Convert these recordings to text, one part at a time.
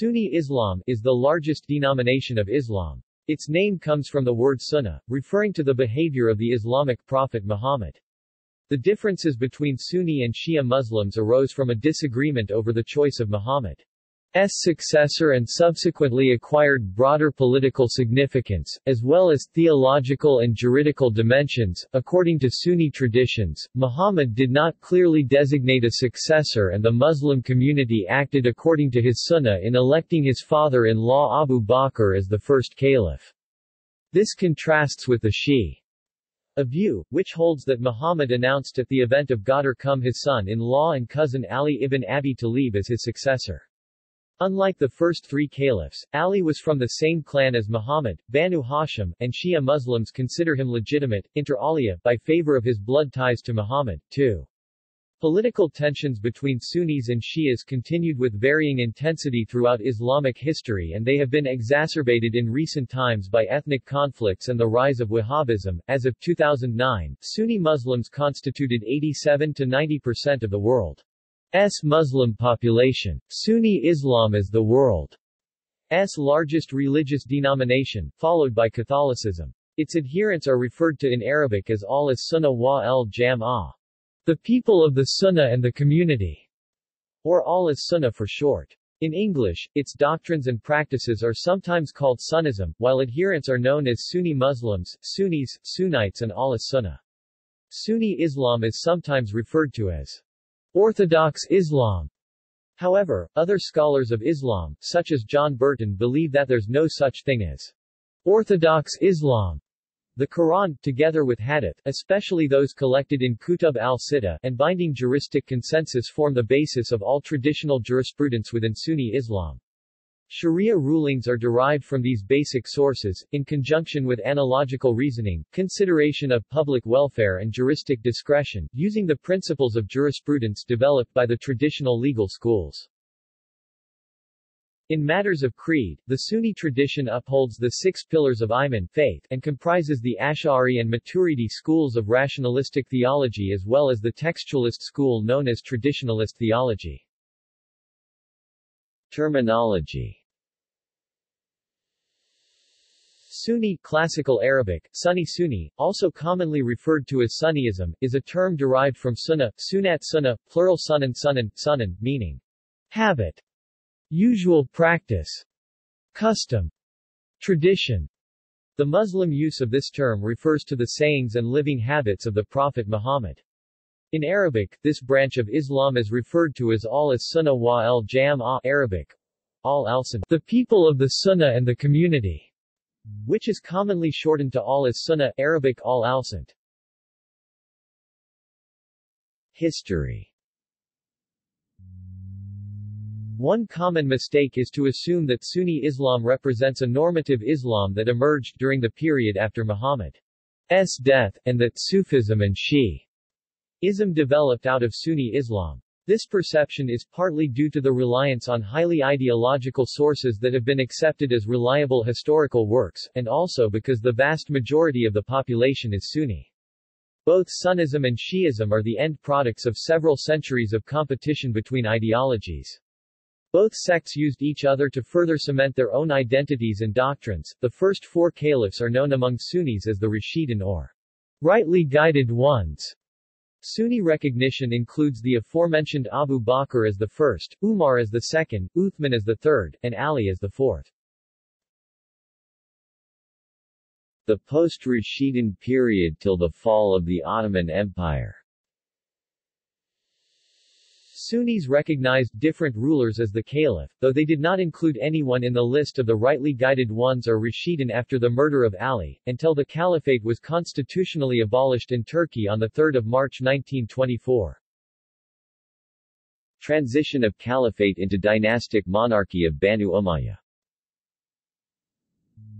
Sunni Islam is the largest denomination of Islam. Its name comes from the word sunnah, referring to the behavior of the Islamic prophet Muhammad. The differences between Sunni and Shia Muslims arose from a disagreement over the choice of Muhammad. Successor and subsequently acquired broader political significance, as well as theological and juridical dimensions. According to Sunni traditions, Muhammad did not clearly designate a successor and the Muslim community acted according to his sunnah in electing his father-in-law Abu Bakr as the first caliph. This contrasts with the Shi. A view, which holds that Muhammad announced at the event of Ghadir Khumm his son-in-law and cousin Ali ibn Abi Talib as his successor. Unlike the first three caliphs, Ali was from the same clan as Muhammad, Banu Hashim, and Shia Muslims consider him legitimate, inter alia, by favor of his blood ties to Muhammad, too. Political tensions between Sunnis and Shias continued with varying intensity throughout Islamic history and they have been exacerbated in recent times by ethnic conflicts and the rise of Wahhabism. As of 2009, Sunni Muslims constituted 87 to 90% of the world. S Muslim population. Sunni Islam is the world's largest religious denomination, followed by Catholicism. Its adherents are referred to in Arabic as al as-Sunnah wa al-Jam'ah, the people of the Sunnah and the community, or al as-Sunnah for short. In English, its doctrines and practices are sometimes called Sunnism, while adherents are known as Sunni Muslims, Sunnis, Sunnites and al as-Sunnah. Sunni Islam is sometimes referred to as Orthodox Islam. However, other scholars of Islam, such as John Burton believe that there's no such thing as Orthodox Islam. The Quran, together with Hadith, especially those collected in Kutub al-Sittah, and binding juristic consensus form the basis of all traditional jurisprudence within Sunni Islam. Sharia rulings are derived from these basic sources, in conjunction with analogical reasoning, consideration of public welfare and juristic discretion, using the principles of jurisprudence developed by the traditional legal schools. In matters of creed, the Sunni tradition upholds the six pillars of Iman faith and comprises the Ash'ari and Maturidi schools of rationalistic theology as well as the textualist school known as traditionalist theology. Terminology Sunni Classical Arabic, Sunni Sunni, also commonly referred to as Sunniism, is a term derived from sunnah, sunat sunnah, plural sunan sunan, sunan, meaning habit, usual practice, custom, tradition. The Muslim use of this term refers to the sayings and living habits of the Prophet Muhammad. In Arabic, this branch of Islam is referred to as al as-Sunnah wa al-Jam'ah Arabic, al al the people of the Sunnah and the community which is commonly shortened to al as Sunnah, Arabic al alsant. History One common mistake is to assume that Sunni Islam represents a normative Islam that emerged during the period after Muhammad's death, and that Sufism and Shi'ism developed out of Sunni Islam. This perception is partly due to the reliance on highly ideological sources that have been accepted as reliable historical works, and also because the vast majority of the population is Sunni. Both Sunnism and Shi'ism are the end products of several centuries of competition between ideologies. Both sects used each other to further cement their own identities and doctrines. The first four caliphs are known among Sunnis as the Rashidun or rightly guided ones. Sunni recognition includes the aforementioned Abu Bakr as the first, Umar as the second, Uthman as the third, and Ali as the fourth. The post-Rashidun period till the fall of the Ottoman Empire Sunnis recognized different rulers as the caliph, though they did not include anyone in the list of the rightly guided ones or Rashidun after the murder of Ali, until the caliphate was constitutionally abolished in Turkey on 3 March 1924. Transition of caliphate into dynastic monarchy of Banu Umayyah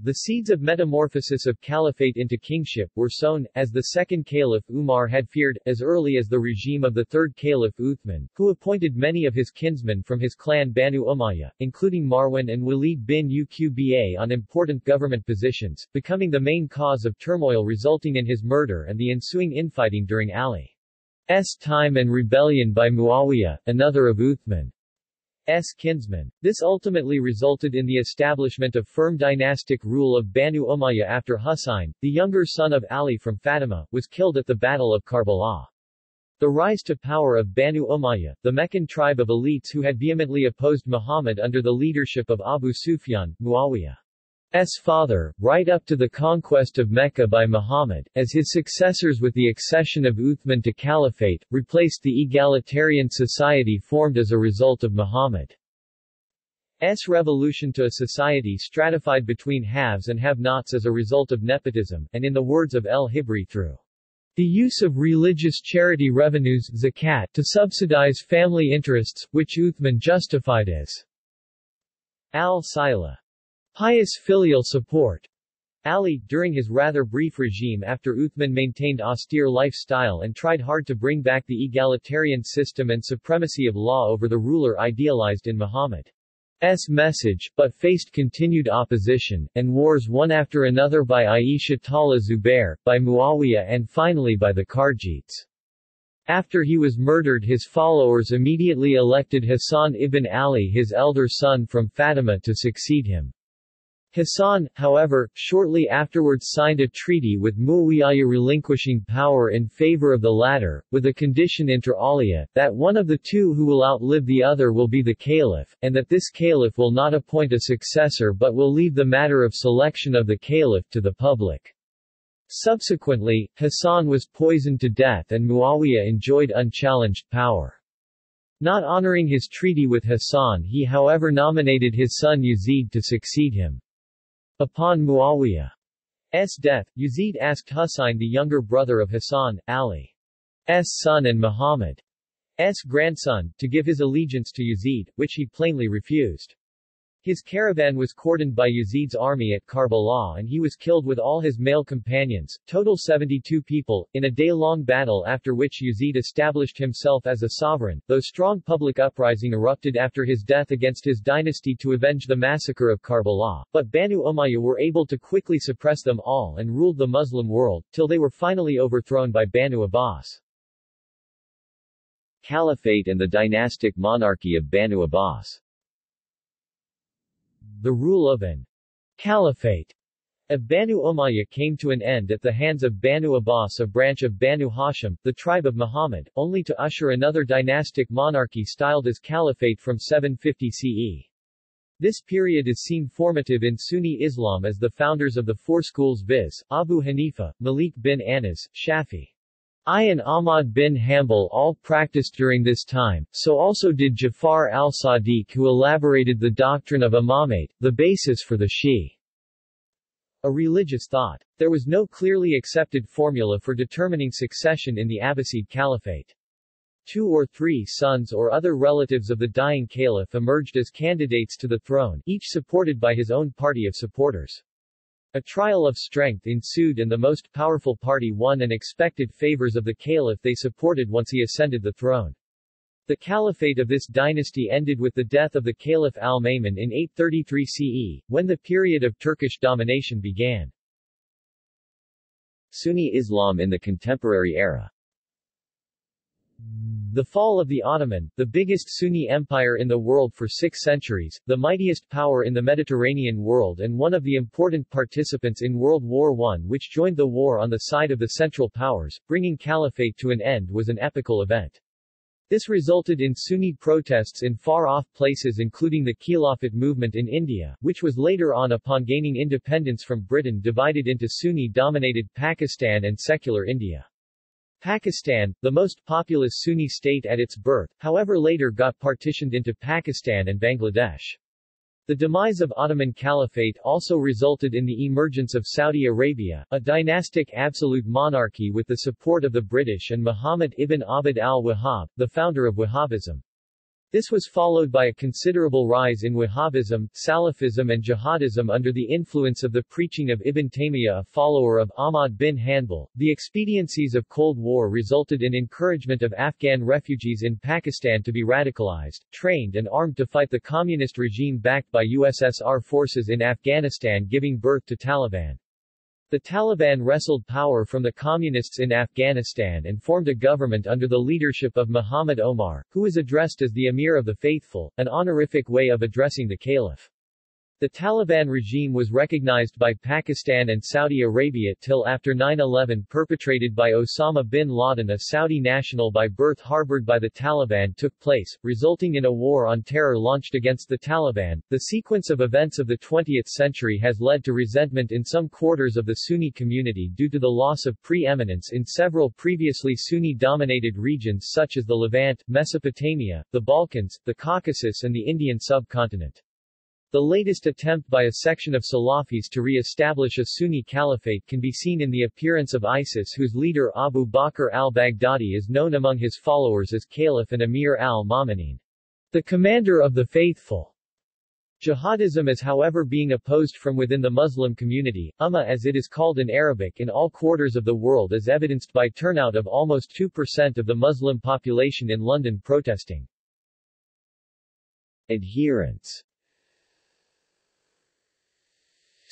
the seeds of metamorphosis of caliphate into kingship were sown, as the second caliph Umar had feared, as early as the regime of the third caliph Uthman, who appointed many of his kinsmen from his clan Banu Umayyah, including Marwan and Walid bin Uqba on important government positions, becoming the main cause of turmoil resulting in his murder and the ensuing infighting during Ali's time and rebellion by Muawiyah, another of Uthman. Kinsman. This ultimately resulted in the establishment of firm dynastic rule of Banu Umayyah after Husayn, the younger son of Ali from Fatima, was killed at the Battle of Karbala. The rise to power of Banu Umayyah, the Meccan tribe of elites who had vehemently opposed Muhammad under the leadership of Abu Sufyan, Muawiyah. S. father, right up to the conquest of Mecca by Muhammad, as his successors with the accession of Uthman to caliphate, replaced the egalitarian society formed as a result of Muhammad's revolution to a society stratified between haves and have-nots as a result of nepotism, and in the words of El-Hibri through the use of religious charity revenues zakat to subsidize family interests, which Uthman justified as al-Sila Pious filial support Ali, during his rather brief regime after Uthman maintained austere lifestyle and tried hard to bring back the egalitarian system and supremacy of law over the ruler idealized in Muhammad's message, but faced continued opposition, and wars one after another by Aisha Talha Zubair, by Muawiyah and finally by the Kharijites. After he was murdered his followers immediately elected Hassan ibn Ali his elder son from Fatima to succeed him. Hassan, however, shortly afterwards signed a treaty with Muawiyah relinquishing power in favor of the latter, with a condition inter alia, that one of the two who will outlive the other will be the caliph, and that this caliph will not appoint a successor but will leave the matter of selection of the caliph to the public. Subsequently, Hassan was poisoned to death and Muawiyah enjoyed unchallenged power. Not honoring his treaty with Hassan he however nominated his son Yazid to succeed him. Upon Muawiyah's death, Yazid asked Husayn the younger brother of Hassan, Ali's son and Muhammad's grandson, to give his allegiance to Yazid, which he plainly refused. His caravan was cordoned by Yazid's army at Karbala and he was killed with all his male companions, total 72 people, in a day-long battle after which Yazid established himself as a sovereign, though strong public uprising erupted after his death against his dynasty to avenge the massacre of Karbala, but Banu Umayyah were able to quickly suppress them all and ruled the Muslim world, till they were finally overthrown by Banu Abbas. Caliphate and the dynastic monarchy of Banu Abbas the rule of an caliphate of Banu Umayyah came to an end at the hands of Banu Abbas a branch of Banu Hashim, the tribe of Muhammad, only to usher another dynastic monarchy styled as caliphate from 750 CE. This period is seen formative in Sunni Islam as the founders of the four schools viz., Abu Hanifa, Malik bin Anas, Shafi. I and Ahmad bin Hanbal all practiced during this time, so also did Jafar al-Sadiq who elaborated the doctrine of imamate, the basis for the Shi. A religious thought. There was no clearly accepted formula for determining succession in the Abbasid Caliphate. Two or three sons or other relatives of the dying caliph emerged as candidates to the throne, each supported by his own party of supporters. A trial of strength ensued and the most powerful party won and expected favors of the caliph they supported once he ascended the throne. The caliphate of this dynasty ended with the death of the Caliph al-Ma'mun in 833 CE, when the period of Turkish domination began. Sunni Islam in the contemporary era the fall of the Ottoman, the biggest Sunni empire in the world for six centuries, the mightiest power in the Mediterranean world and one of the important participants in World War I which joined the war on the side of the Central Powers, bringing caliphate to an end was an epical event. This resulted in Sunni protests in far-off places including the Khilafat movement in India, which was later on upon gaining independence from Britain divided into Sunni-dominated Pakistan and secular India. Pakistan, the most populous Sunni state at its birth, however later got partitioned into Pakistan and Bangladesh. The demise of Ottoman Caliphate also resulted in the emergence of Saudi Arabia, a dynastic absolute monarchy with the support of the British and Muhammad ibn Abd al-Wahhab, the founder of Wahhabism. This was followed by a considerable rise in Wahhabism, Salafism and Jihadism under the influence of the preaching of Ibn Taymiyyah a follower of Ahmad bin Hanbal. The expediencies of Cold War resulted in encouragement of Afghan refugees in Pakistan to be radicalized, trained and armed to fight the communist regime backed by USSR forces in Afghanistan giving birth to Taliban. The Taliban wrestled power from the Communists in Afghanistan and formed a government under the leadership of Muhammad Omar, who is addressed as the Emir of the Faithful, an honorific way of addressing the caliph. The Taliban regime was recognized by Pakistan and Saudi Arabia till after 9-11 perpetrated by Osama bin Laden a Saudi national by birth harbored by the Taliban took place, resulting in a war on terror launched against the Taliban. The sequence of events of the 20th century has led to resentment in some quarters of the Sunni community due to the loss of preeminence in several previously Sunni-dominated regions such as the Levant, Mesopotamia, the Balkans, the Caucasus and the Indian subcontinent. The latest attempt by a section of Salafis to re-establish a Sunni caliphate can be seen in the appearance of ISIS whose leader Abu Bakr al-Baghdadi is known among his followers as Caliph and Amir al-Mu'minin, the commander of the faithful. Jihadism is however being opposed from within the Muslim community, Ummah as it is called in Arabic in all quarters of the world as evidenced by turnout of almost 2% of the Muslim population in London protesting. Adherence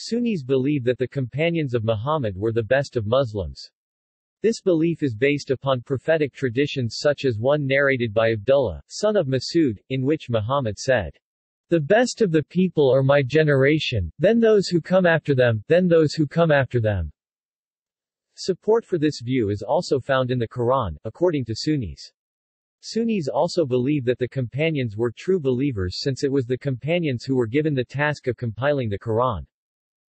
Sunnis believe that the companions of Muhammad were the best of Muslims. This belief is based upon prophetic traditions such as one narrated by Abdullah, son of Masud, in which Muhammad said, The best of the people are my generation, then those who come after them, then those who come after them. Support for this view is also found in the Quran, according to Sunnis. Sunnis also believe that the companions were true believers since it was the companions who were given the task of compiling the Quran.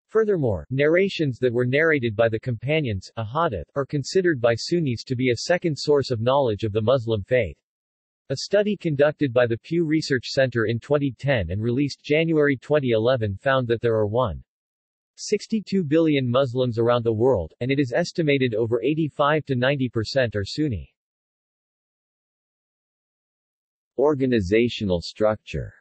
Furthermore, narrations that were narrated by the companions a hadith, are considered by Sunnis to be a second source of knowledge of the Muslim faith. A study conducted by the Pew Research Center in 2010 and released January 2011 found that there are 1. 62 billion Muslims around the world, and it is estimated over 85 to 90% are Sunni. Organizational structure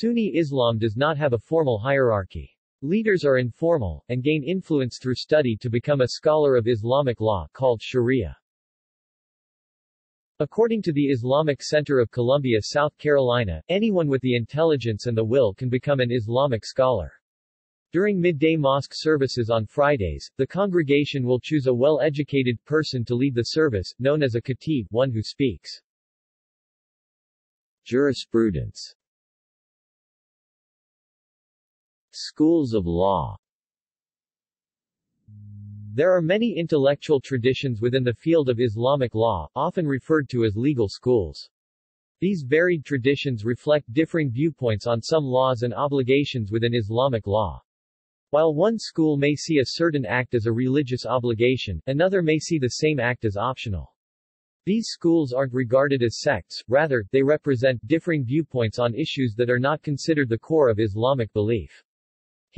Sunni Islam does not have a formal hierarchy. Leaders are informal, and gain influence through study to become a scholar of Islamic law called Sharia. According to the Islamic Center of Columbia, South Carolina, anyone with the intelligence and the will can become an Islamic scholar. During midday mosque services on Fridays, the congregation will choose a well-educated person to lead the service, known as a khatib, one who speaks. Jurisprudence Schools of law There are many intellectual traditions within the field of Islamic law, often referred to as legal schools. These varied traditions reflect differing viewpoints on some laws and obligations within Islamic law. While one school may see a certain act as a religious obligation, another may see the same act as optional. These schools aren't regarded as sects, rather, they represent differing viewpoints on issues that are not considered the core of Islamic belief.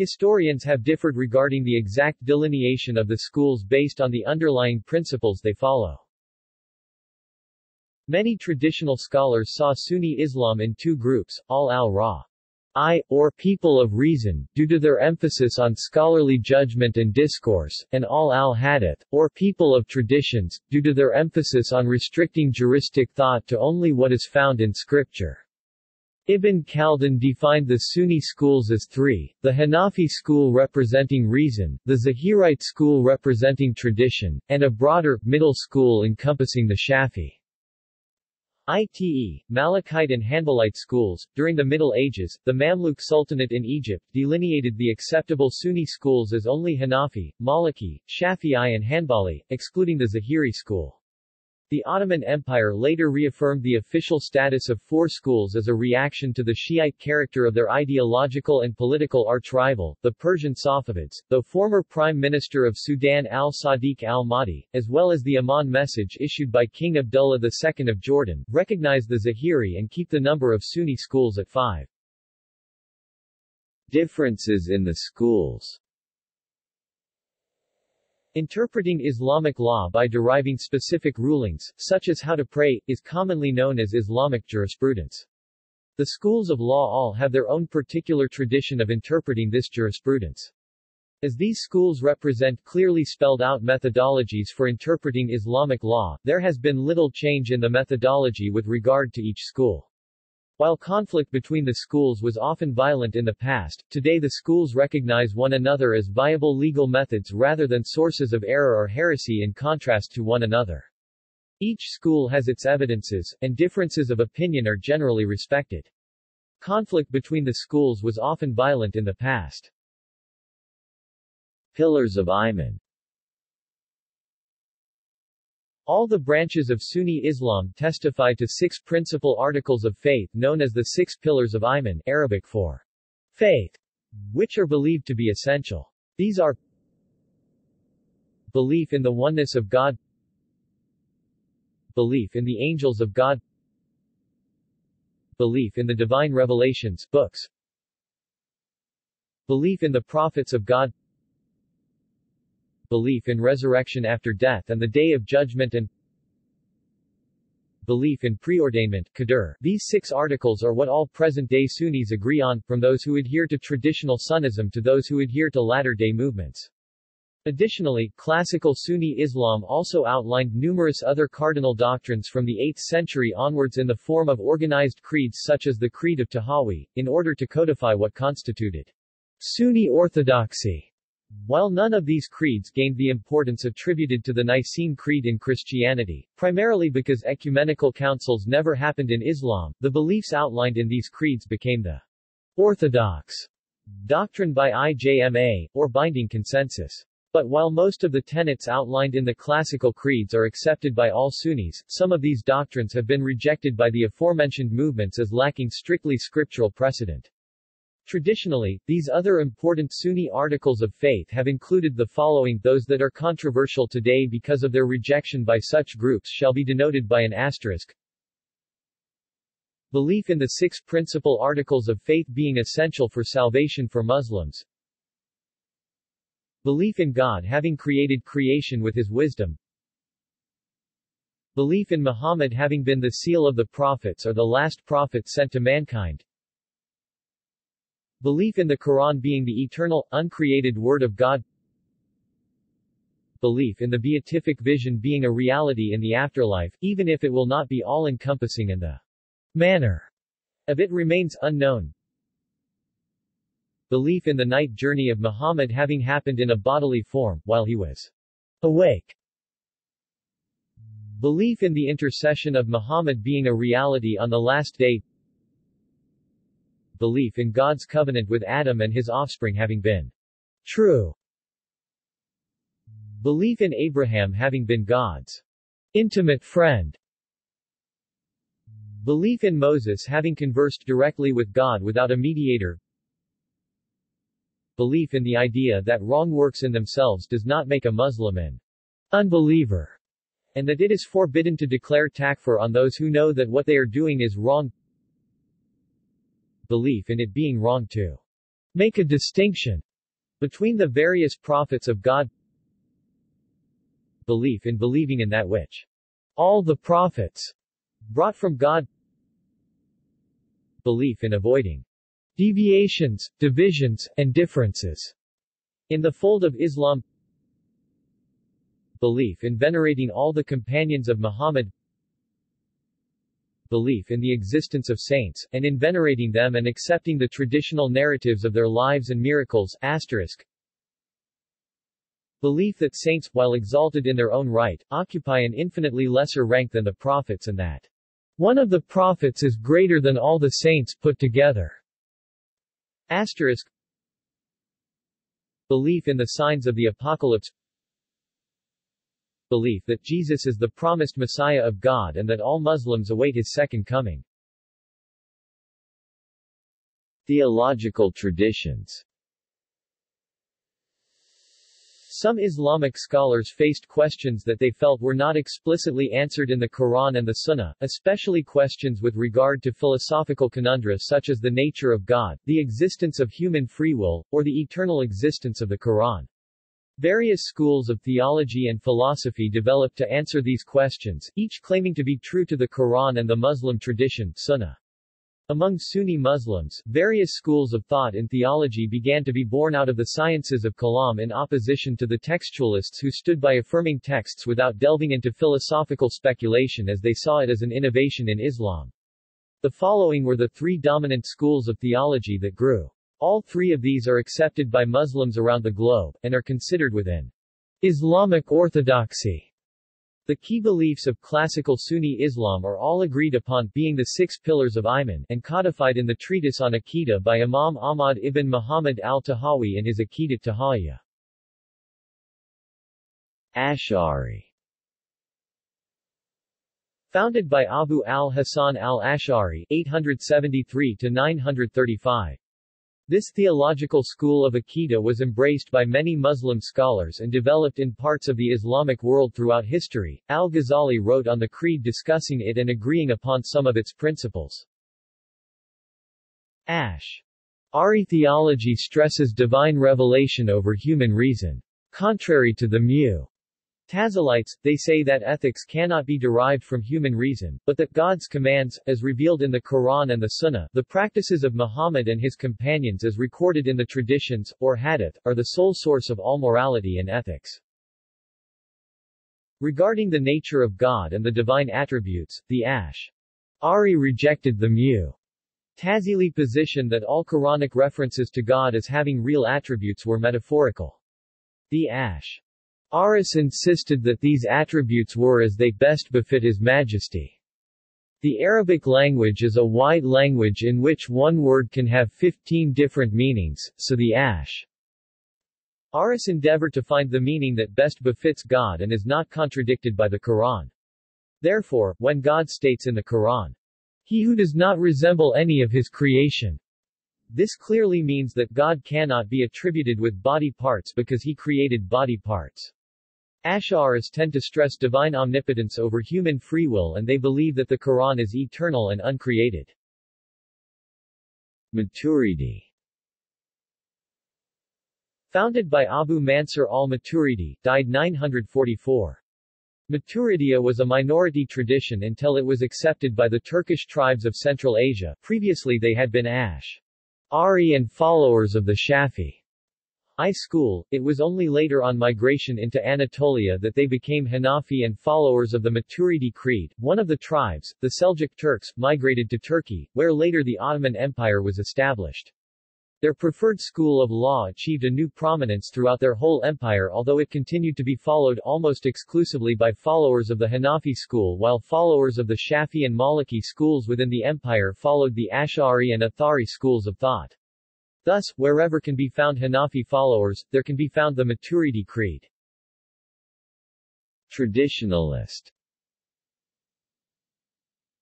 Historians have differed regarding the exact delineation of the schools based on the underlying principles they follow. Many traditional scholars saw Sunni Islam in two groups, al al-Ra, I, or people of reason, due to their emphasis on scholarly judgment and discourse, and al al-Hadith, or people of traditions, due to their emphasis on restricting juristic thought to only what is found in scripture. Ibn Khaldun defined the Sunni schools as three, the Hanafi school representing reason, the Zahirite school representing tradition, and a broader, middle school encompassing the Shafi. ITE, Malikite and Hanbalite schools. During the Middle Ages, the Mamluk Sultanate in Egypt delineated the acceptable Sunni schools as only Hanafi, Maliki, Shafi'i and Hanbali, excluding the Zahiri school. The Ottoman Empire later reaffirmed the official status of four schools as a reaction to the Shiite character of their ideological and political arch-rival, the Persian Safavids, though former Prime Minister of Sudan al-Sadiq al-Mahdi, as well as the Amman message issued by King Abdullah II of Jordan, recognize the Zahiri and keep the number of Sunni schools at five. Differences in the schools Interpreting Islamic law by deriving specific rulings, such as how to pray, is commonly known as Islamic jurisprudence. The schools of law all have their own particular tradition of interpreting this jurisprudence. As these schools represent clearly spelled out methodologies for interpreting Islamic law, there has been little change in the methodology with regard to each school. While conflict between the schools was often violent in the past, today the schools recognize one another as viable legal methods rather than sources of error or heresy in contrast to one another. Each school has its evidences, and differences of opinion are generally respected. Conflict between the schools was often violent in the past. Pillars of Iman all the branches of Sunni Islam testify to six principal articles of faith known as the Six Pillars of Iman Arabic for faith, which are believed to be essential. These are Belief in the oneness of God Belief in the angels of God Belief in the divine revelations books Belief in the prophets of God belief in resurrection after death and the day of judgment and belief in preordainment qadr. These six articles are what all present-day Sunnis agree on, from those who adhere to traditional Sunnism to those who adhere to latter-day movements. Additionally, classical Sunni Islam also outlined numerous other cardinal doctrines from the 8th century onwards in the form of organized creeds such as the Creed of Tahawi, in order to codify what constituted Sunni orthodoxy. While none of these creeds gained the importance attributed to the Nicene Creed in Christianity, primarily because ecumenical councils never happened in Islam, the beliefs outlined in these creeds became the orthodox doctrine by IJMA, or binding consensus. But while most of the tenets outlined in the classical creeds are accepted by all Sunnis, some of these doctrines have been rejected by the aforementioned movements as lacking strictly scriptural precedent. Traditionally, these other important Sunni articles of faith have included the following those that are controversial today because of their rejection by such groups shall be denoted by an asterisk. Belief in the six principal articles of faith being essential for salvation for Muslims. Belief in God having created creation with his wisdom. Belief in Muhammad having been the seal of the prophets or the last prophet sent to mankind. Belief in the Quran being the eternal, uncreated Word of God Belief in the beatific vision being a reality in the afterlife, even if it will not be all-encompassing and the manner of it remains unknown. Belief in the night journey of Muhammad having happened in a bodily form, while he was awake. Belief in the intercession of Muhammad being a reality on the last day belief in God's covenant with Adam and his offspring having been true. Belief in Abraham having been God's intimate friend. Belief in Moses having conversed directly with God without a mediator. Belief in the idea that wrong works in themselves does not make a Muslim an unbeliever, and that it is forbidden to declare takfir on those who know that what they are doing is wrong belief in it being wrong to make a distinction between the various prophets of God belief in believing in that which all the prophets brought from God belief in avoiding deviations, divisions, and differences in the fold of Islam belief in venerating all the companions of Muhammad belief in the existence of saints, and in venerating them and accepting the traditional narratives of their lives and miracles asterisk. Belief that saints, while exalted in their own right, occupy an infinitely lesser rank than the prophets and that one of the prophets is greater than all the saints put together. Asterisk. Belief in the signs of the apocalypse belief that Jesus is the promised Messiah of God and that all Muslims await his second coming. Theological traditions Some Islamic scholars faced questions that they felt were not explicitly answered in the Quran and the Sunnah, especially questions with regard to philosophical conundra such as the nature of God, the existence of human free will, or the eternal existence of the Quran. Various schools of theology and philosophy developed to answer these questions, each claiming to be true to the Quran and the Muslim tradition Sunnah. Among Sunni Muslims, various schools of thought in theology began to be born out of the sciences of Kalam in opposition to the textualists who stood by affirming texts without delving into philosophical speculation as they saw it as an innovation in Islam. The following were the three dominant schools of theology that grew. All three of these are accepted by Muslims around the globe, and are considered within Islamic orthodoxy. The key beliefs of classical Sunni Islam are all agreed upon, being the six pillars of Iman, and codified in the treatise on Aqidah by Imam Ahmad ibn Muhammad al-Tahawi in his Aqidat Tahawiyah. Ash'ari Founded by Abu al-Hasan al-Ash'ari 873-935. This theological school of Aqidah was embraced by many Muslim scholars and developed in parts of the Islamic world throughout history. Al-Ghazali wrote on the creed discussing it and agreeing upon some of its principles. Ash. Ari theology stresses divine revelation over human reason. Contrary to the Mu. Tazilites, they say that ethics cannot be derived from human reason, but that God's commands, as revealed in the Quran and the Sunnah, the practices of Muhammad and his companions as recorded in the traditions, or hadith, are the sole source of all morality and ethics. Regarding the nature of God and the divine attributes, the Ash. Ari rejected the Mu. Tazili position that all Quranic references to God as having real attributes were metaphorical. The Ash. Aris insisted that these attributes were as they best befit His Majesty. The Arabic language is a wide language in which one word can have 15 different meanings, so the ash Aris endeavored to find the meaning that best befits God and is not contradicted by the Quran. Therefore, when God states in the Quran, He who does not resemble any of his creation, this clearly means that God cannot be attributed with body parts because he created body parts. Ash'aris tend to stress divine omnipotence over human free will and they believe that the Quran is eternal and uncreated. Maturidi Founded by Abu Mansur al-Maturidi, died 944. Maturidia was a minority tradition until it was accepted by the Turkish tribes of Central Asia, previously they had been Ash. Ari and followers of the Shafi. I school, it was only later on migration into Anatolia that they became Hanafi and followers of the Maturidi Creed. One of the tribes, the Seljuk Turks, migrated to Turkey, where later the Ottoman Empire was established. Their preferred school of law achieved a new prominence throughout their whole empire although it continued to be followed almost exclusively by followers of the Hanafi school while followers of the Shafi and Maliki schools within the empire followed the Ash'ari and Athari schools of thought. Thus, wherever can be found Hanafi followers, there can be found the Maturidi Creed. Traditionalist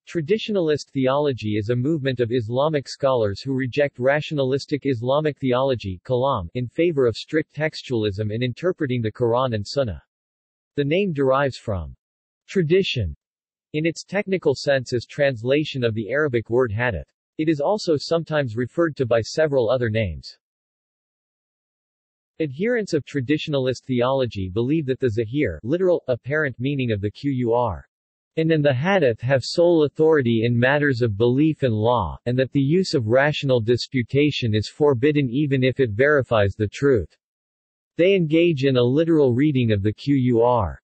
Traditionalist theology is a movement of Islamic scholars who reject rationalistic Islamic theology kalam, in favor of strict textualism in interpreting the Quran and Sunnah. The name derives from tradition, in its technical sense as translation of the Arabic word hadith. It is also sometimes referred to by several other names. Adherents of traditionalist theology believe that the Zahir literal, apparent meaning of the Qur and the Hadith have sole authority in matters of belief and law, and that the use of rational disputation is forbidden even if it verifies the truth. They engage in a literal reading of the Qur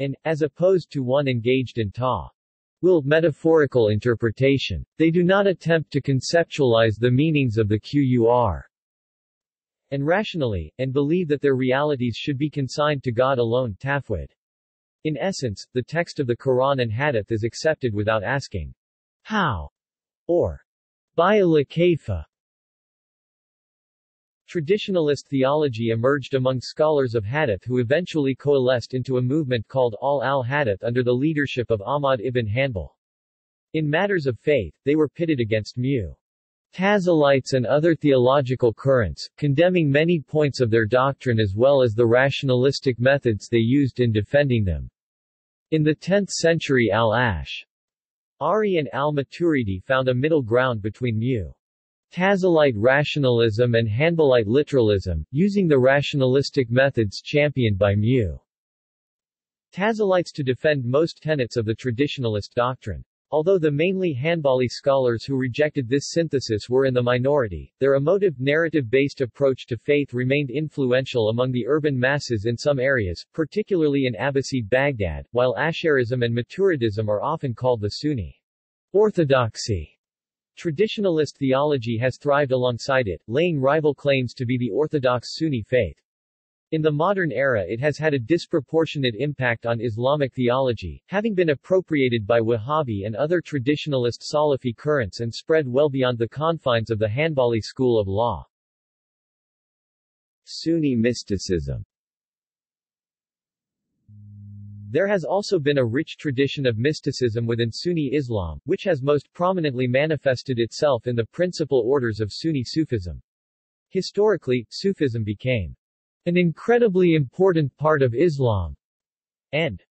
and, as opposed to one engaged in ta will metaphorical interpretation. They do not attempt to conceptualize the meanings of the Qur and rationally, and believe that their realities should be consigned to God alone tafwid. In essence, the text of the Quran and Hadith is accepted without asking how or by la kaifa. Traditionalist theology emerged among scholars of Hadith who eventually coalesced into a movement called Al al-Hadith under the leadership of Ahmad ibn Hanbal. In matters of faith, they were pitted against Mu. Tazilites and other theological currents, condemning many points of their doctrine as well as the rationalistic methods they used in defending them. In the 10th century al-Ash. Ari and al-Maturidi found a middle ground between Mu. Tazilite rationalism and Hanbalite literalism, using the rationalistic methods championed by Mu. Tazilites to defend most tenets of the traditionalist doctrine. Although the mainly Hanbali scholars who rejected this synthesis were in the minority, their emotive, narrative-based approach to faith remained influential among the urban masses in some areas, particularly in Abbasid Baghdad, while Ash'arism and Maturidism are often called the Sunni orthodoxy Traditionalist theology has thrived alongside it, laying rival claims to be the orthodox Sunni faith. In the modern era it has had a disproportionate impact on Islamic theology, having been appropriated by Wahhabi and other traditionalist Salafi currents and spread well beyond the confines of the Hanbali school of law. Sunni mysticism There has also been a rich tradition of mysticism within Sunni Islam, which has most prominently manifested itself in the principal orders of Sunni Sufism. Historically, Sufism became an incredibly important part of Islam, and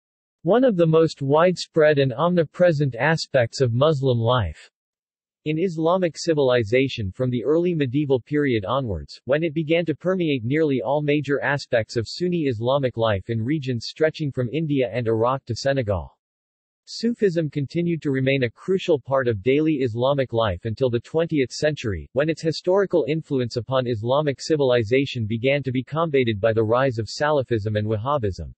one of the most widespread and omnipresent aspects of Muslim life. In Islamic civilization from the early medieval period onwards, when it began to permeate nearly all major aspects of Sunni Islamic life in regions stretching from India and Iraq to Senegal. Sufism continued to remain a crucial part of daily Islamic life until the 20th century, when its historical influence upon Islamic civilization began to be combated by the rise of Salafism and Wahhabism.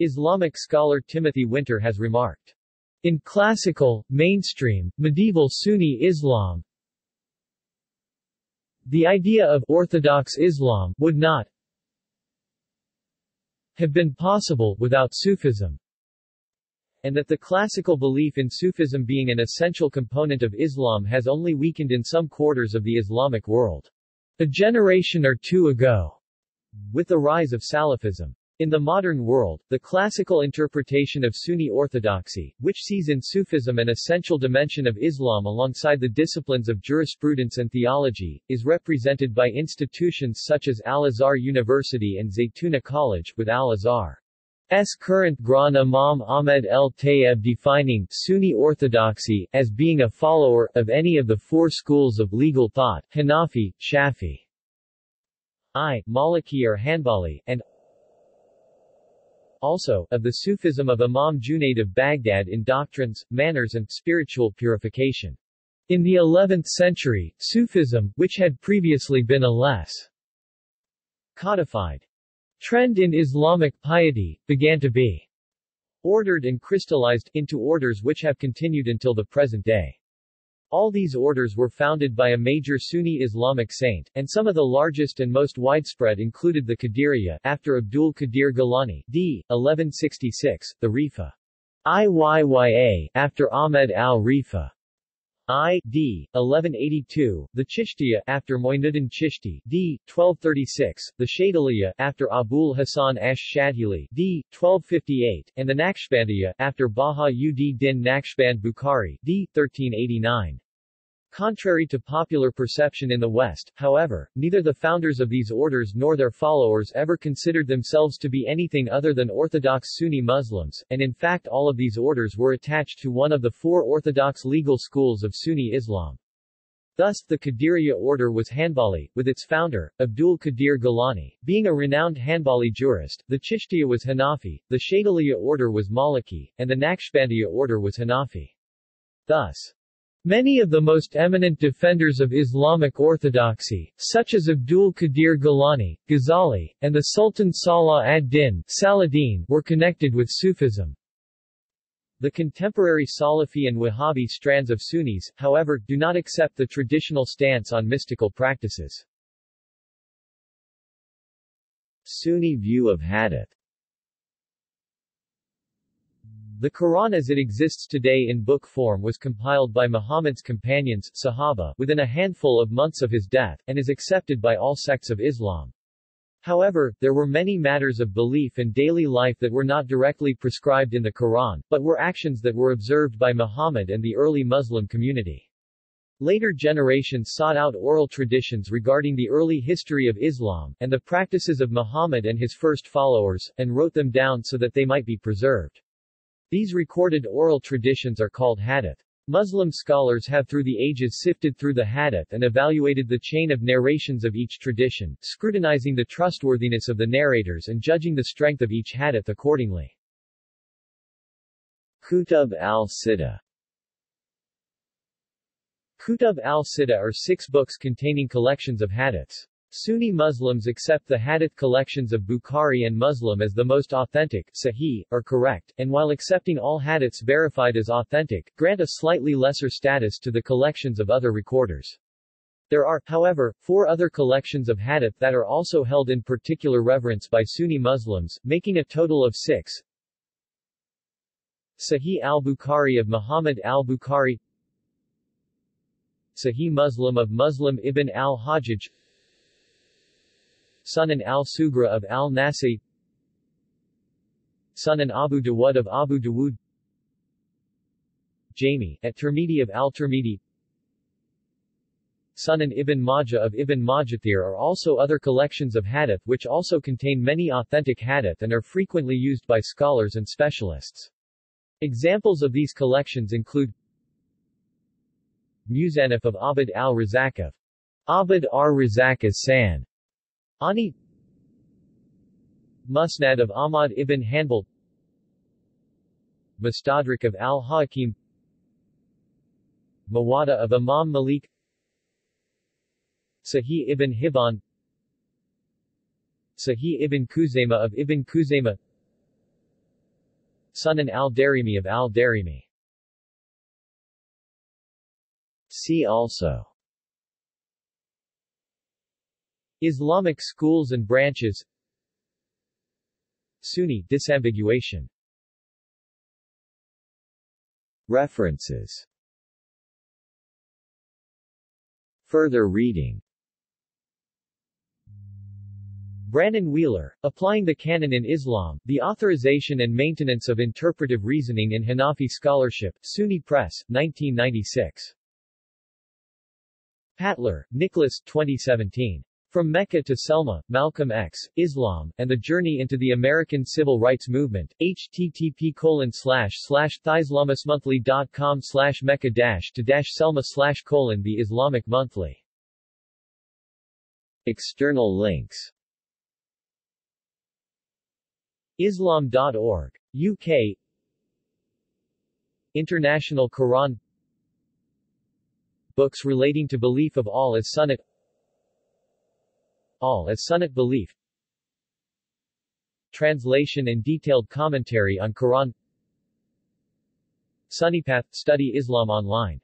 Islamic scholar Timothy Winter has remarked, In classical, mainstream, medieval Sunni Islam, the idea of Orthodox Islam would not have been possible without Sufism and that the classical belief in Sufism being an essential component of Islam has only weakened in some quarters of the Islamic world. A generation or two ago, with the rise of Salafism. In the modern world, the classical interpretation of Sunni orthodoxy, which sees in Sufism an essential dimension of Islam alongside the disciplines of jurisprudence and theology, is represented by institutions such as Al-Azhar University and Zaytuna College, with Al-Azhar S current Grand Imam Ahmed El Tayeb defining Sunni orthodoxy as being a follower of any of the four schools of legal thought Hanafi, Shafi, I, Maliki or Hanbali, and also, of the Sufism of Imam Junaid of Baghdad in doctrines, manners and spiritual purification. In the 11th century, Sufism, which had previously been a less codified trend in Islamic piety, began to be ordered and crystallized into orders which have continued until the present day. All these orders were founded by a major Sunni Islamic saint, and some of the largest and most widespread included the Qadiriyya, after Abdul Qadir Gilani, d. 1166, the Rifa Iyya, after Ahmed al-Rifa, I. D. 1182, the Chishtiya after Moinuddin Chishti, D. 1236, the Shadiliya after Abul Hasan Ash Shadhili, D. 1258, and the Naqshbandiya after Baha ud Naqshband Bukhari, D. 1389. Contrary to popular perception in the West, however, neither the founders of these orders nor their followers ever considered themselves to be anything other than Orthodox Sunni Muslims, and in fact all of these orders were attached to one of the four Orthodox legal schools of Sunni Islam. Thus, the Qadiriya order was Hanbali, with its founder, Abdul Qadir Gilani, being a renowned Hanbali jurist, the Chishtiya was Hanafi, the Shadiliya order was Maliki, and the Naqshbandiya order was Hanafi. Thus, Many of the most eminent defenders of Islamic orthodoxy, such as Abdul Qadir Gilani, Ghazali, and the Sultan Salah ad-Din Saladin, were connected with Sufism. The contemporary Salafi and Wahhabi strands of Sunnis, however, do not accept the traditional stance on mystical practices. Sunni view of Hadith the Quran as it exists today in book form was compiled by Muhammad's companions, Sahaba, within a handful of months of his death, and is accepted by all sects of Islam. However, there were many matters of belief and daily life that were not directly prescribed in the Quran, but were actions that were observed by Muhammad and the early Muslim community. Later generations sought out oral traditions regarding the early history of Islam, and the practices of Muhammad and his first followers, and wrote them down so that they might be preserved. These recorded oral traditions are called hadith. Muslim scholars have through the ages sifted through the hadith and evaluated the chain of narrations of each tradition, scrutinizing the trustworthiness of the narrators and judging the strength of each hadith accordingly. Kutub al-Sitta Kutub al-Sitta are six books containing collections of hadiths. Sunni Muslims accept the hadith collections of Bukhari and Muslim as the most authentic, sahih, or correct, and while accepting all hadiths verified as authentic, grant a slightly lesser status to the collections of other recorders. There are, however, four other collections of hadith that are also held in particular reverence by Sunni Muslims, making a total of six. Sahih al-Bukhari of Muhammad al-Bukhari Sahih Muslim of Muslim ibn al-Hajjaj Sunan al-Sugra of al-Nasai Sunan Abu Dawud of Abu Dawud Jami, at Tirmidhi of al-Tirmidhi Sunan Ibn Majah of Ibn Majathir are also other collections of hadith which also contain many authentic hadith and are frequently used by scholars and specialists. Examples of these collections include Musannaf of Abd al-Razzaq of Abd ar-Razzaq as-San Ani Musnad of Ahmad ibn Hanbal Mustadrak of al-Hakim Muwatta of Imam Malik Sahih ibn Hibban Sahih ibn Khuzaimah of Ibn Khuzaimah Sunan al-Darimi of al-Darimi. See also Islamic schools and branches Sunni disambiguation References Further reading Brannon Wheeler, Applying the Canon in Islam, The Authorization and Maintenance of Interpretive Reasoning in Hanafi Scholarship, SUNY Press, 1996. Patler, Nicholas 2017. From Mecca to Selma, Malcolm X, Islam, and the Journey into the American Civil Rights Movement, http colon slash slash theislamicmonthly.com slash mecca dash to dash selma slash colon the Islamic Monthly. External links Islam.org. UK International Quran Books relating to belief of Ahl as-Sunnah Ahl as-Sunnah belief. Translation and detailed commentary on Quran. Sunnipath – Study Islam online